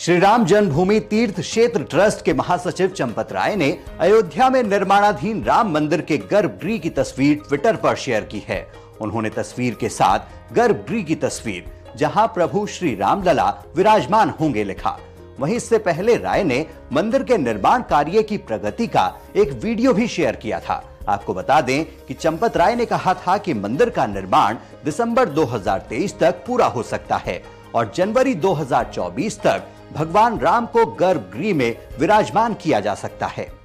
श्री राम जन्मभूमि तीर्थ क्षेत्र ट्रस्ट के महासचिव चंपत राय ने अयोध्या में निर्माणाधीन राम मंदिर के गर्भगृह की तस्वीर ट्विटर पर शेयर की है। उन्होंने तस्वीर के साथ गर्भगृह की तस्वीर, जहाँ प्रभु श्री रामलला विराजमान होंगे लिखा। वहीं इससे पहले राय ने मंदिर के निर्माण कार्य की प्रगति का एक वीडियो भी शेयर किया था। आपको बता दें कि चंपत राय ने कहा था कि मंदिर का निर्माण दिसंबर 2023 तक पूरा हो सकता है और जनवरी 2024 तक भगवान राम को गर्भगृह में विराजमान किया जा सकता है।